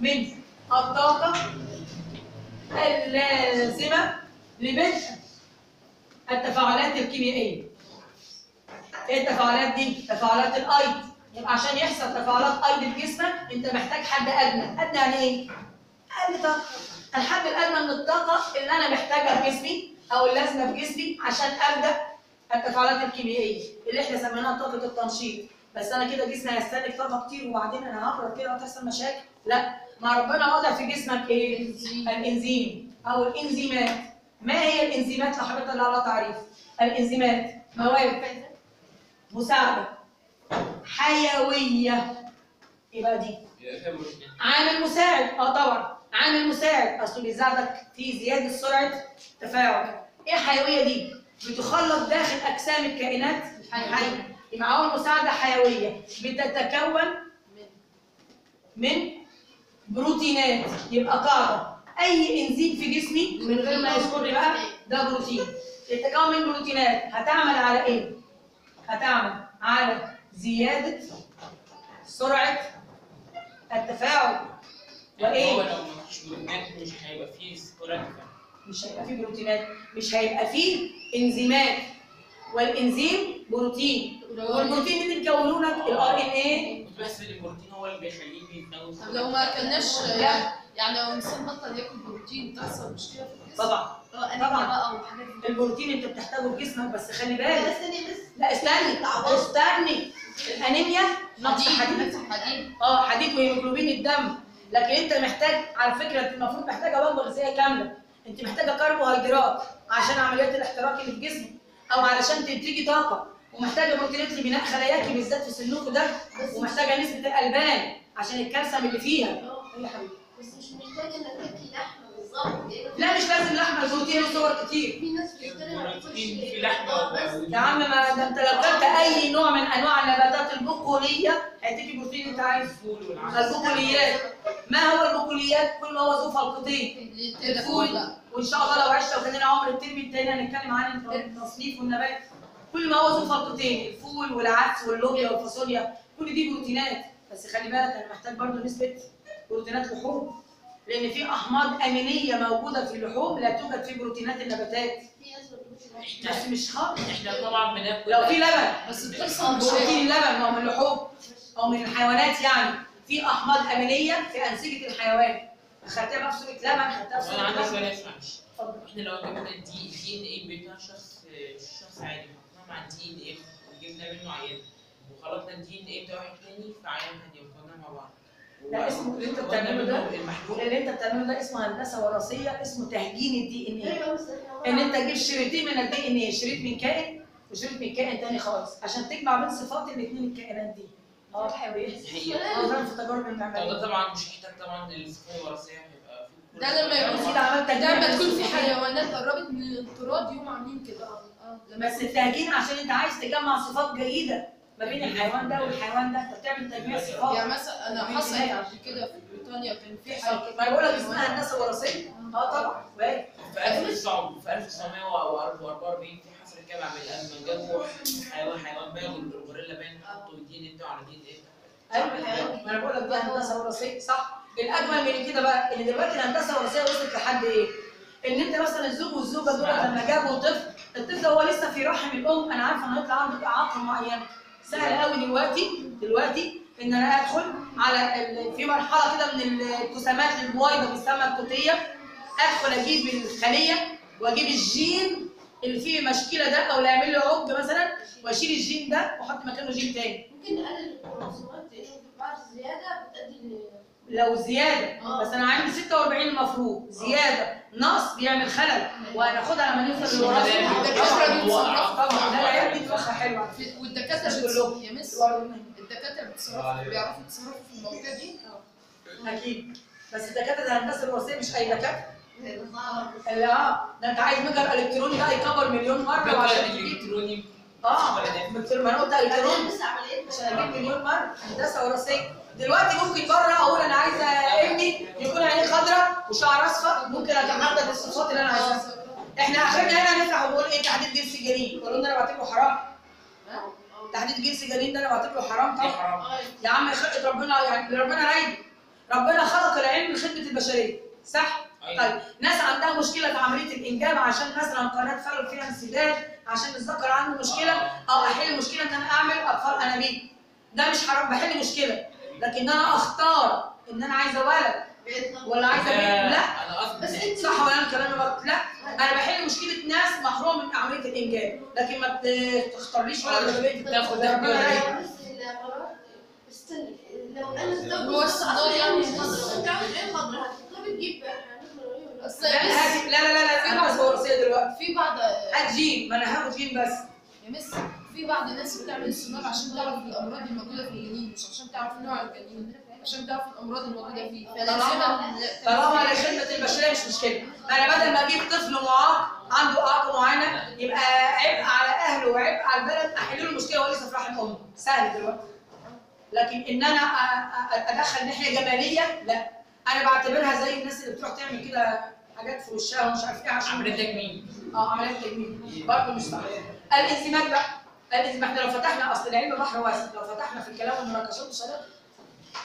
من الطاقة اللازمة لبدء التفاعلات الكيميائية. إيه التفاعلات دي؟ تفاعلات الأيض. يبقى عشان يحصل تفاعلات أيض في جسمك أنت محتاج حد أدنى، أدنى يعني إيه؟ أقل طاقة. الحد الأدنى من الطاقة اللي أنا محتاجها في جسمي أو اللازمة في جسمي عشان أبدأ التفاعلات الكيميائية اللي إحنا سميناها طاقة التنشيط. بس أنا كده جسمي هيستهلك طاقة كتير وبعدين أنا هبرد كده وتحصل مشاكل. لا، مع ربنا وضع في جسمك إيه؟ الإنزيم. أو الإنزيمات. ما هي الإنزيمات لو حبيت أطلع لها تعريف؟ الإنزيمات. مواد مساعدة. حيوية. يبقى دي. عامل مساعد. آه طبعا. عامل مساعد. اصله بيساعدك في زيادة سرعة تفاعل. إيه الحيوية دي؟ بتخلط داخل أجسام الكائنات. الحية يبقى أول مساعدة حيوية. بتتكون من بروتينات يبقى قاعدة أي إنزيم في جسمي من غير ما يذكر لي بقى ده بروتين. يتكون من بروتينات. هتعمل على إيه؟ هتعمل على زيادة سرعة التفاعل. هو وايه؟ لو مفيش بروتينات مش هيبقى فيه سكرات مش هيبقى فيه بروتينات. مش هيبقى فيه إنزيمات. والإنزيم بروتين. والبروتين اللي بيكونوا لك الآر إن إيه؟ بس البروتين هو اللي بيخليه بيتكون طب لو ما اكلناش لا. يعني لو انسان بطل ياكل بروتين تحصل مشكلة في الجسم؟ طبعا. أنيميا طبعا. بقى وحاجات البروتين انت بتحتاجه في جسمك بس خلي بالك. استني بس. لا استني. استني. الانيميا نقص حديد حديد. حديد. آه حديد وهيموجلوبين الدم. لكن انت محتاج على فكرة انت المفروض محتاجه وجبه غذائيه كاملة. انت محتاجة كربوهيدرات عشان عمليات الاحتراق اللي في جسمك أو علشان تنتجي طاقة. ومحتاجة بروتينات لبناء خلاياكي بالذات في سنكم ده ومحتاجة نسبة الألبان عشان الكالسيوم اللي فيها. يا حبيبي بس مش محتاجه انك تاكل لحمه بالظبط لا مش لازم لحمة البروتين له صور كتير. في ناس في بس يا عم ما ده انت لو كلت أي نوع من أنواع النباتات البقولية هيديك البروتين اللي انت عايزه. البقوليات. ما هو البقوليات؟ كل هو ذو فلقتين. الفول. وإن شاء الله لو عشت لنا عمر الترم التاني هنتكلم عن التصنيف والنبات. كل ما هو ذو فلقتين الفول والعدس واللوبيا والفاصوليا كل دي بروتينات. بس خلي بالك أنا محتاج برضو نسبة بروتينات لحوم لأن في أحماض آمينية موجودة في اللحوم لا توجد في بروتينات النباتات. بس مش خالص. إحنا طبعا بناكل لو في لبن. بس بتحصل بروتين ما هو من اللحوم أو من الحيوانات يعني. في أحماض آمينية في أنسجة الحيوان. خدتها بقى في صوره لبن خدتها في أنا صوره عندي لبن سؤال اتفضل. إحنا لو جبنا ال D DNA؟ بتاع شخص شخص عادي. عيان وخلطنا ال DNA بتاع واحد تاني تاني وخلطناه مع بعض. ده اسمه اللي انت بتعمله ده اللي انت بتعمله ده اسمه هندسة وراثية اسمه تهجين ال DNA إن انت تجيب شريطين من ال DNA شريط من كائن وشريط من كائن تاني خالص عشان تجمع بين صفات الاثنين الكائنات دي. آه حلوين هي. آه ده في التجارب طب ده طبعا مش محتاج طبعا الصفات الوراثية. ده لما يكون بس ده عملت ده لما تكون في حيوانات قربت من الانقراض يقوموا عاملين كده. آه لما بس التهجين عشان أنت عايز تجمع صفات جيدة ما بين الحيوان ده والحيوان ده. أنت بتعمل تجميع صفات. يعني مثلا أنا حصل قبل كده في بريطانيا كان في حاجة ما بقول لك اسمها هندسه وراثيه آه طبعا. في 1900 في 1944 في حصل كده بعد لما جابوا حيوان حيوان باين والغوريلا باين حطوا دي ان على دي ان أيوه ما أنا بقول لك دي هندسه وراثيه صح. الاجمل من كده بقى ان دلوقتي الهندسة الوراثيه وصلت لحد إيه؟ إن أنت مثلا الزوج والزوجة دول لما جابوا طفل الطفل هو لسه في رحم الأم أنا عارفة إنه هيطلع عنده اعاقه معينه سهل قوي دلوقتي دلوقتي إن أنا أدخل على في مرحلة كده من انقسامات البويضه بيسمى التوتيه أدخل أجيب الخلية وأجيب الجين اللي فيه مشكلة ده أو اللي يعمل له عقد مثلا وأشيل الجين ده وأحط مكانه جين تاني. ممكن نقلل الكروموسومات لأنه بعض الزيادة بتؤدي لو زيادة آه. بس أنا عندي 46 المفروض زيادة نقص بيعمل خلل. وهناخدها لما نوصل للوراثة. الدكاتره بيتصرفوا طبعا. ده العيال دي دماغها حلوة. في- والدكاترة كلهم. يا miss الدكاترة بيتصرفوا بيعرفوا يتصرفوا في المواضيع دي؟ أكيد. بس الدكاترة الهندسه الوراثيه مش أي دكاتره اللي آه ده أنت عايز مجر إلكتروني ده يكبر مليون مرة وعشان تجيب. الالكتروني آه. ما أنا قلت إلكتروني. بس عمليات عشان أجيب مليون مرة. هندسة وراثية. دلوقتي ممكن بره أقول أنا عايزه ابني يكون عينيه خضراء وشعر اصفر ممكن احدد الصفات اللي أنا عايزاها إحنا اخرنا هنا نفتح ونقول إيه تحديد جنس جنين. يقولوا لنا أنا بعتبره حرام. تحديد جنس جنين ده أنا بعتبره حرام طبعا. حرام؟ يا عم خلقه ربنا يعني ربنا رايد. ربنا خلق العلم لخدمه البشرية. صح؟ أيوة. طيب ناس عندها مشكلة في عملية الإنجاب عشان مثلا قناة فلو فيها انسداد عشان الذكر عنده مشكلة أو أحل المشكلة إن أنا أعمل أطفال أنابيب. ده مش حرام بحل مشكلة. لكن أنا اختار ان أنا عايزه ولد ولا عايزه بنت لا صح ولا أنا كلامي غلط لا أنا بحل مشكله ناس محرومه من عمليه الانجاب لكن ما تختارليش ولد ولا بنت تاخد ده استني لو أنا متجوز هو بس الصدار أصلا يعني يعني خضرا انت عاوز إيه تجيب لا لا لا لا بس وصيه دلوقتي في بعض هات جيم ما أنا هاخد جيم بس يا مس في بعض الناس بتعمل السونار عشان تعرف الأمراض الموجودة في الجنين مش عشان تعرف نوع الجنين عشان تعرف الأمراض الموجودة فيه. طالما طالما لخدمه البشرية مش مشكلة. أنا بدل ما أجيب طفل معاق عنده اعاقه معينة يبقى عبء على أهله وعبء على البلد أحل له المشكلة وهو لسه في رحم أمه. سهل دلوقتي. لكن إن أنا أدخل ناحية جمالية لا. أنا بعتبرها زي الناس اللي بتروح تعمل كده حاجات في وشها ومش عارف إيه عشان عمليه تجميل آه عمليات تجميل برضه مش صح الانزيمات بقى. الانزيمات إحنا لو فتحنا أصل العلم بحر واسع لو فتحنا في الكلام والمناقشات هنقدر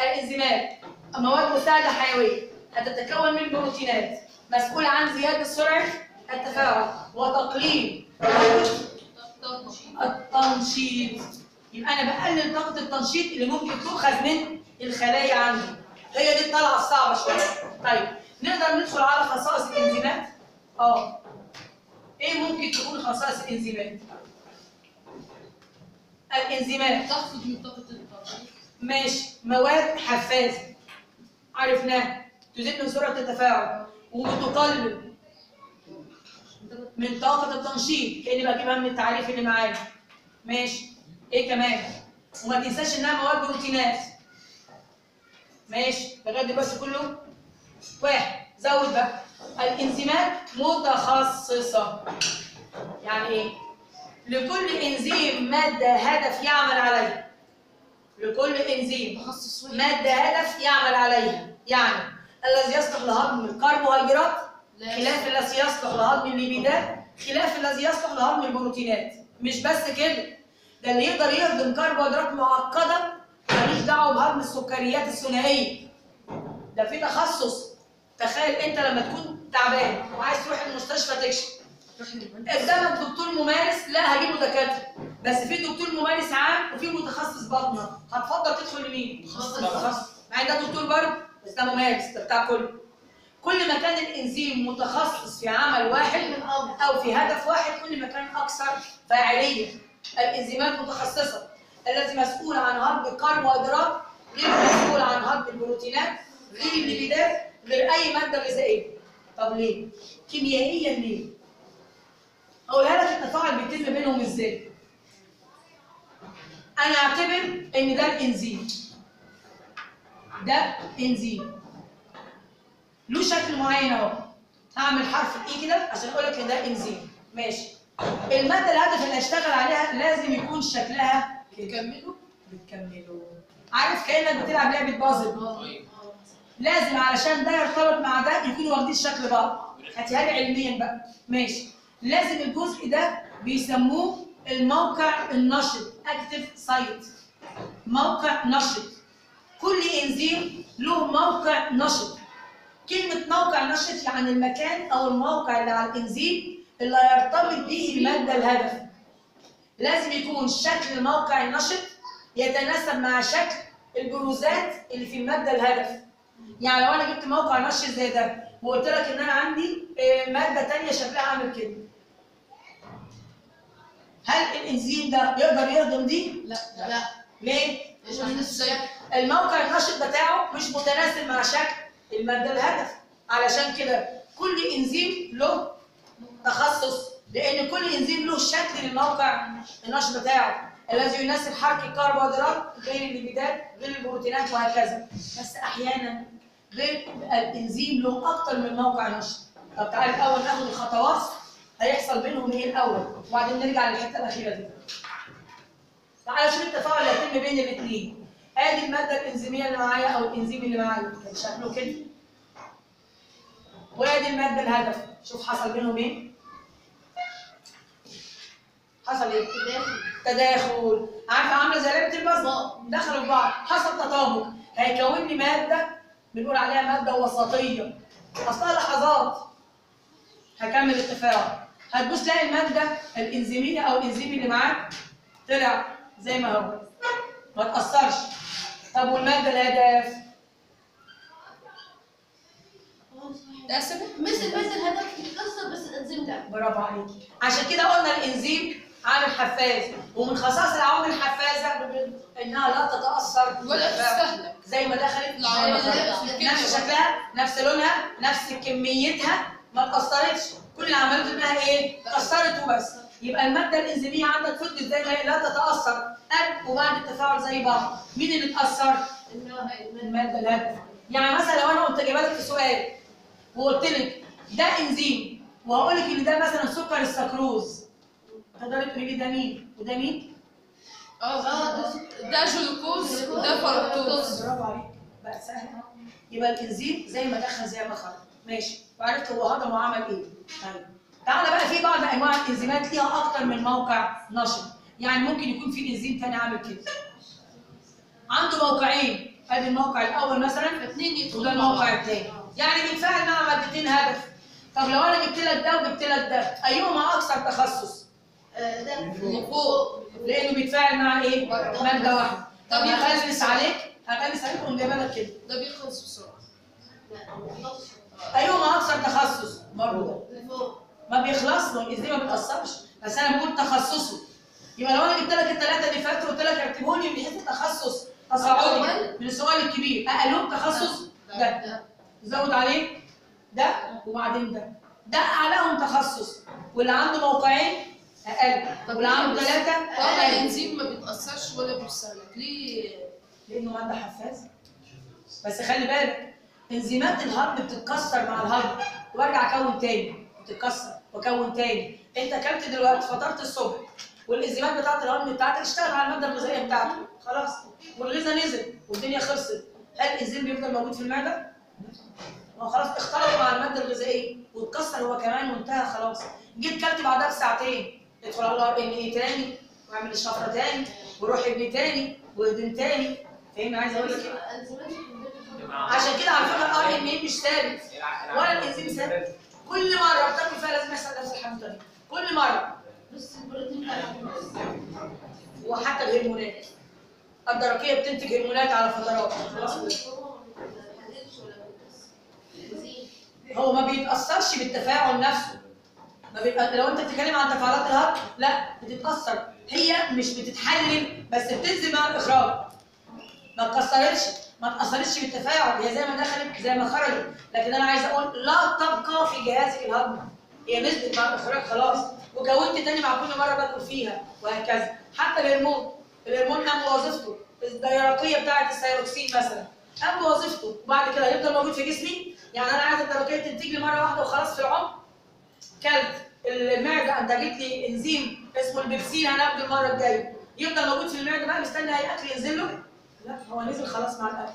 الانزيمات مواد مساعدة حيوية هتتكون من بروتينات مسؤوله عن زيادة سرعة التفاعل وتقليل التنشيط. يبقى أنا بقلل طاقة التنشيط اللي ممكن تؤخذ من الخلايا عندي. هي دي الطلعة الصعبة شوية. طيب نقدر ندخل على خصائص الانزيمات؟ آه. إيه ممكن تكون خصائص الانزيمات؟ الإنزيمات. تخفض من طاقة التنشيط ماشي. مواد حفازه عرفناها تزيد من سرعة التفاعل. وتقلل من طاقة التنشيط. كأني بجيبها من التعريف اللي معايا. ماشي. إيه كمان؟ وما تنساش إنها مواد بروتينات. ماشي. لغايه دلوقتي كله. واحد. زود بقى. الإنزيمات متخصصة. يعني إيه؟ لكل إنزيم مادة هدف يعمل عليها لكل إنزيم مادة هدف يعمل عليها يعني الذي يصلح لهضم الكربوهيدرات لا. خلاف الذي يصلح لهضم الليبيدات خلاف الذي يصلح لهضم البروتينات. مش بس كده ده اللي يقدر يهضم كربوهيدرات معقدة ماليش دعوة بهضم السكريات الثنائية. ده في تخصص. تخيل انت لما تكون تعبان وعايز تروح المستشفى تكشف. قدامك دكتور ممارس لا هجيبه دكاترة. بس في دكتور ممارس عام وفي متخصص باطنه هتفضل تدخل لمين؟ متخصص مع إن ده دكتور برضه بس ده ممارس ده بتاع كله. كل ما كان الإنزيم متخصص في عمل واحد أو في هدف واحد كل ما كان أكثر فاعلية. الإنزيمات متخصصة. الذي مسؤول عن هضم الكربوهيدرات غير مسؤول عن هضم البروتينات غير الليبيدات غير أي مادة غذائية. طب ليه؟ كيميائيا ليه؟ اقولها لك التفاعل بيتم بينهم إزاي؟ أنا أعتبر إن ده الإنزيم. ده إنزيم. له شكل معين أهو. هعمل حرف الاي كده عشان أقول لك إن ده إنزيم. ماشي. المادة الهدف اللي هشتغل عليها لازم يكون شكلها تكملوا بتكمله عارف كأنك بتلعب لعبة بازل. لازم علشان ده يرتبط مع ده يكونوا واخدين شكل بعض. هاتيها لي علميا بقى. ماشي. لازم الجزء ده بيسموه الموقع النشط active site موقع نشط كل إنزيم له موقع نشط كلمة موقع نشط يعني المكان أو الموقع اللي على الإنزيم اللي هيرتبط به المادة الهدف. لازم يكون شكل الموقع النشط يتناسب مع شكل البروزات اللي في المادة الهدف. يعني لو أنا جبت موقع نشط زي ده وقلت لك إن أنا عندي آه، مادة تانية شكلها عامل كده. هل الإنزيم ده يقدر يهضم دي؟ لا. لا. ليه؟ عشان الشكل. الموقع النشط بتاعه مش متناسب مع شكل المادة الهدف. علشان كده كل انزيم له تخصص لأن كل انزيم له شكل للموقع النشط بتاعه. الذي يناسب حركة الكربوهيدرات غير الليبيدات غير البروتينات وهكذا. بس أحيانا غير الانزيم له أكتر من موقع نشط. طب تعالى الأول ناخد الخطوات. هيحصل بينهم إيه الأول؟ وبعدين نرجع للحتة الأخيرة دي. تعالى شوف التفاعل اللي هيتم بين الاثنين آدي المادة الإنزيمية اللي معايا أو الإنزيم اللي معايا. كان شكله كده. وآدي المادة الهدف. شوف حصل بينهم إيه. حصل إيه؟ تداخل. عارفة عاملة زي لعبة البازل دخلوا في بعض. حصل تطابق هيكون لي مادة بنقول عليها مادة وسطية. اصلها لحظات. هكمل التفاعل. هتبص تلاقي المادة الانزيميه أو الانزيم اللي معاك طلع زي ما هو. ما تأثرش. طب والمادة الهدف مثل مثل هدف يتكسر بس الإنزيم ده. برافو عليكي. عشان كده قلنا الإنزيم عامل حفاز. ومن خصائص العوامل الحفازة إنها لا تتأثر. ولا. تستهلك. زي ما دخلت. نفس شكلها نفس لونها نفس كميتها. ما اتاثرتش كل اللي عملته انها إيه؟ اتأثرت وبس. يبقى المادة الإنزيمية عندك فضلت زي ما هي لا تتأثر. قبل وبعد التفاعل زي بعض. مين اللي اتأثر؟ المادة الهادفه يعني مثلا لو أنا قلت جايبة لك سؤال وقلت لك ده إنزيم وهقول لك إن ده مثلا سكر السكروز تقدري تقولي لي ده مين؟ وده مين؟ آه ده جلوكوز وده فركتوز. برافو عليك. بقى سهل يبقى الإنزيم زي ما دخل زي ما خرج. ماشي. وعرفت هو هضم وعمل إيه. طيب. تعالى بقى في بعض أنواع الإنزيمات ليها أكتر من موقع نشر. يعني ممكن يكون في إنزيم تاني عامل كده. عنده موقعين. ادي الموقع الأول مثلا اثنين يدخلوا الموقع. الثاني. يعني بيتفاعل مع مادتين هدف. طب لو أنا جبت لك ده وجبت لك ده أيهما أكثر تخصص؟ ده فوق. لأنه بيتفاعل مع إيه؟ مادة واحدة. طب يغلس عليك؟ هغلس عليك وأقوم جايبه لك كده. ده بيخلص بسرعة. ايهما أكثر تخصص. برضه ما بيخلصش ما الانزيم ما بيتاثرش بس أنا بقول تخصصه. يبقى لو أنا جبت لك الثلاثه اللي فاتوا وقلت لك لي من حيث التخصص. تصاعدي من السؤال الكبير. أقلهم تخصص؟ ده. زود عليه. ده وبعدين ده. ده أعلاهم تخصص. واللي عنده موقعين أقل. طب واللي عنده؟ ثلاثة أقل. الانزيم ما بيتأثرش ولا بيستهلك ليه؟ لأنه ماده حفازه بس خلي بالك إنزيمات الهضم بتتكسر مع الهضم وارجع أكون تاني. بتتكسر. واكون تاني. أنت أكلت دلوقتي فطرت الصبح. والإنزيمات بتاعت الهضم بتاعتك اشتغل على المادة الغذائية بتاعته خلاص. والغذاء نزل والدنيا خلصت. هل الانزيم بيفضل موجود في المعدة؟ ما خلاص اختلط مع المادة الغذائية. واتكسر هو كمان وانتهى خلاص. جيت كلت بعدها بساعتين. ادخل على ال RNA تاني. واعمل الشفرة تاني. وروح ابني تاني. واهدم تاني. فاهمني؟ عايز أقول لك إيه؟ عشان كده على فكرة ال RNA مش ثابت. ولا الانزيم ثابت. كل مرة بتاكل فيها لازم يحصل نفس الحاجة كل مرة. بس البروتين وحتى الهرمونات. الدرقية بتنتج هرمونات على فترات. هو ما بيتأثرش بالتفاعل نفسه. ما بيبقى لو أنت بتتكلم عن تفاعلات الهضم لا بتتأثر. هي مش بتتحلل بس بتنزل مع الإخراج. ما اتكسرتش ما بالتفاعل هي زي ما دخلت زي ما خرجت. لكن أنا عايز أقول لا تبقى في جهازك الهضمي هي نزلت مع الاخراج خلاص. وكونت تاني مع كل مرة باكل فيها وهكذا. حتى الهرمون الهرمون قام بوظيفته الدرقيه بتاعه الثيروكسين مثلا. قام بوظيفته وبعد كده هيفضل موجود في جسمي؟ يعني أنا عايز الدرقيه تنتج لي مرة واحدة وخلاص في العمر؟ كلت. المعدة أنتجت لي إنزيم اسمه البيبسين هناخده المرة الجاية. يفضل موجود في المعدة بقى مستني أي أكل ينزل له؟ لا هو نزل خلاص مع الاكل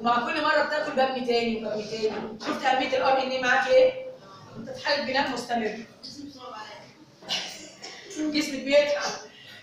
ومع كل مرة بتاكل ببني تاني وببني تاني. شفت اهميه الار ان إيه معاك إيه؟ أنت في حاله بناء مستمر. جسمك بيتعب.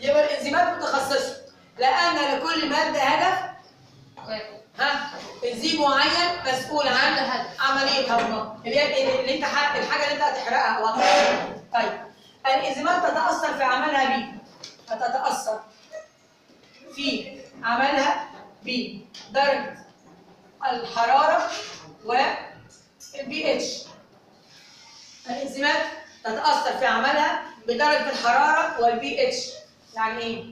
يبقى الإنزيمات متخصصة. لأن لكل مادة هدف. ها؟ إنزيم معين مسؤول عن. عملية هضمها اللي هي اللي أنت الحاجة اللي أنت هتحرقها. أو طيب. الإنزيمات تتأثر في عملها بيه. هتتاثر في عملها بدرجه الحرارة والبي اتش الإنزيمات تتأثر في عملها بدرجه الحرارة والبي اتش يعني إيه؟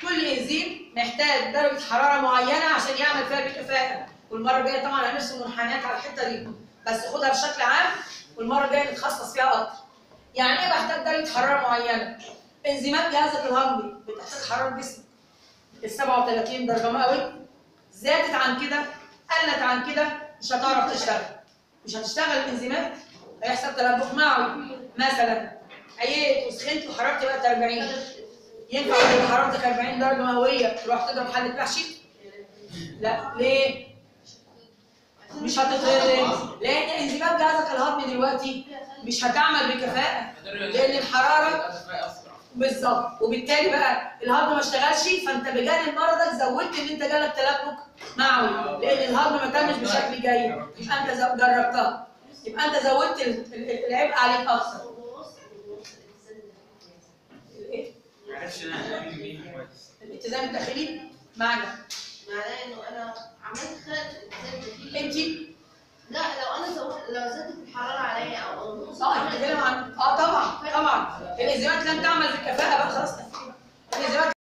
كل إنزيم محتاج درجه حرارة معينة عشان يعمل فيها بكفاءه والمرة الجاية طبعا هنرسم منحنيات على الحتة دي. بس خدها بشكل عام والمرة الجاية نتخصص فيها أكتر. يعني إيه بحتاج درجه حرارة معينة؟ إنزيمات جهازك الهضمي بتحتاج حرارة جسمك ال 37 درجة مئوية. زادت عن كده قلت عن كده مش هتعرف تشتغل مش هتشتغل الانزيمات هيحصل تلبك معوي مثلا عييت وسخنت وحرارتي بقت 40 ينفع حرارتك 40 درجة مئوية تروح تضرب حلة محشي؟ لا ليه؟ مش هتتغير لأن انزيمات جهازك الهضمي دلوقتي مش هتعمل بكفاءة لأن الحرارة بالظبط. وبالتالي بقى الهضم ما اشتغلش فانت بجانب مرضك زودت ان انت جالك تلبك معوي لأن الهضم ما تمش بشكل جيد. يبقى انت جربتها. يبقى انت زودت ال- ال- العبء عليك أكثر الداخلي الاتزان الداخلي؟ معنى معناه إنه أنا عملت خلل في الاتزان الداخلي انت لا لو أنا زودت لو زادت الحرارة عليا أو النقص آه انت بتتكلم عن آه طبعا طبعا. الانزيمات لم تعمل بالكفاءه بقى خلاص. الانزيمات